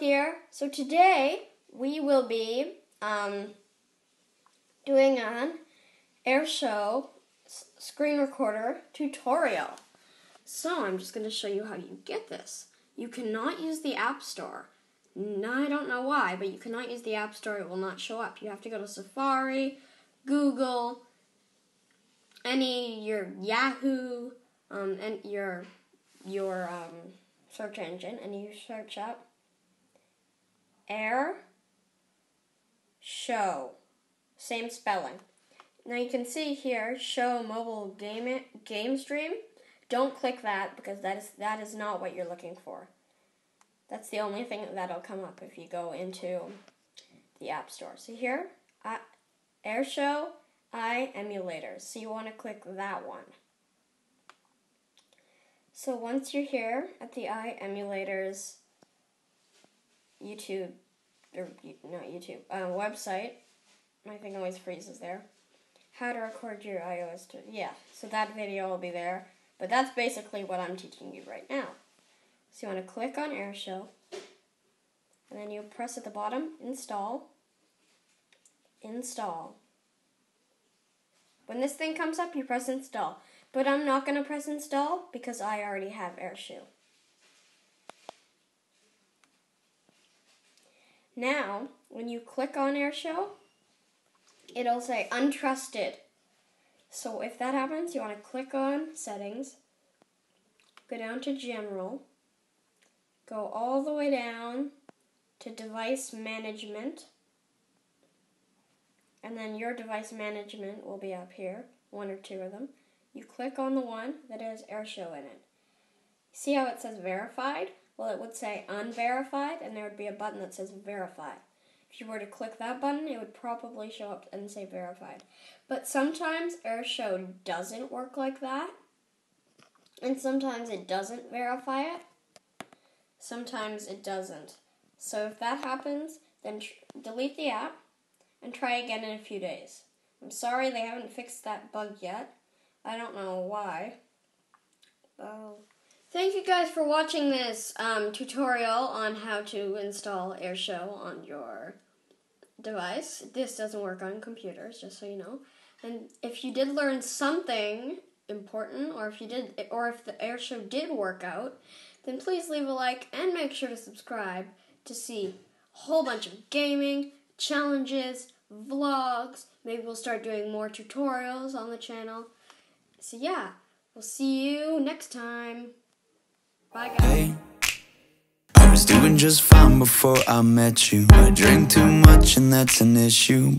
Here. So today we will be um, doing an AirShou screen recorder tutorial. So I'm just going to show you how you get this. You cannot use the App Store. No, I don't know why, but you cannot use the App Store. It will not show up. You have to go to Safari, Google, any your Yahoo, um, and your your um, search engine, and you search up Air Shou, same spelling. Now you can see here, Shou mobile game game stream. Don't click that because that is that is not what you're looking for. That's the only thing that'll come up if you go into the App Store. So here, uh, AirShou i emulators. So you want to click that one. So once you're here at the iEmulators YouTube or not YouTube uh, website, my thing always freezes there. How to record your iOS to yeah. So that video will be there. But that's basically what I'm teaching you right now. So you want to click on AirShou, and then you press at the bottom, install, install. When this thing comes up, you press install. But I'm not going to press install because I already have AirShou. Now, when you click on AirShou, it'll say untrusted. So if that happens, you want to click on settings, go down to general, go all the way down to device management, and then your device management will be up here, one or two of them. You click on the one that has AirShou in it. See how it says verified? Well, it would say unverified, and there would be a button that says verify. If you were to click that button, it would probably show up and say verified. But sometimes AirShou doesn't work like that. And sometimes it doesn't verify it. Sometimes it doesn't. So if that happens, then tr- delete the app and try again in a few days. I'm sorry they haven't fixed that bug yet. I don't know why. Oh. Thank you guys for watching this um, tutorial on how to install AirShou on your device. This doesn't work on computers, just so you know. And if you did learn something important, or if you did, or if the AirShou did work out, then please leave a like and make sure to subscribe to see a whole bunch of gaming, challenges, vlogs. Maybe we'll start doing more tutorials on the channel. So yeah, we'll see you next time. Hey, I was doing just fine before I met you. I drink too much, and that's an issue.